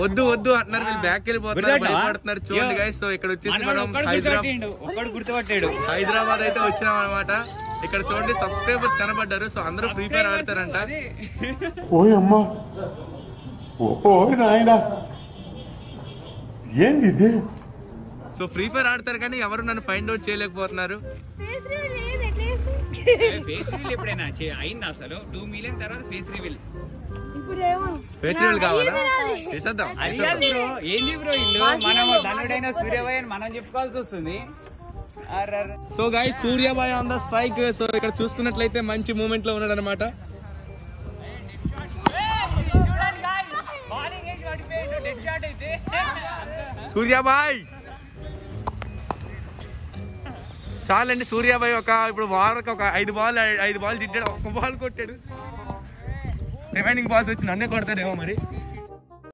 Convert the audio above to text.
వద్దు వద్దు అంటున్నారు వీళ్ళు బ్యాక్ వెళ్ళిపోతున్నారు? భయపడుతున్నారు. చూడండి. గైస్ సో ఇక్కడ వచ్చేసి మనం హైదరాబాద్ హైదరాబాద్ అయితే వచ్చినాం అనమాట ఇక్కడ చూడండి సబ్స్క్రైబర్స్ కనబడ్డారు. సో అందరూ ఫ్రీ ఫైర్ ఆడతారంట. ఏంది సో ఫ్రీ ఫైర్ ఆడతారు కానీ ఎవరు నన్ను ఫైండ్ అవుట్ చేయలేకపోతున్నారు? ఫేస్ రివీల్ లేదు ఎట్లేసి ఫేస్ రివీల్ ఎప్పుడైనా? అయింది అసలు? టూ మిలియన్ తర్వాత ఫేస్ రివీల్ ఇప్పుడు ఏమో ఫేస్ రివీల్ కావాలా. చేసేద్దాం. అది చేసేద్దాం. కాదు. బ్రో? ఏంది బ్రో ఇల్లు? మనం ధనుడైన సూర్యభాయ్ అని మనం చెప్పుకోవాల్సి వస్తుంది. సో గైస్ సూర్యాబాయ్ ఆన్ ద స్ట్రైక్ సో ఇక్కడ చూసుకున్నట్లయితే మంచి మూమెంట్లో ఉన్నాడు అనమాట. సూర్యాబాయ్ చాలండి సూర్యాబాయ్ ఒక ఇప్పుడు వారకు ఒక ఐదు బాల్ ఐదు బాల్ తిట్టాడు. ఒక్క బాల్ కొట్టాడు. రిమైనింగ్ బాల్స్ వచ్చి నన్నే కొడతాడేమో మరి.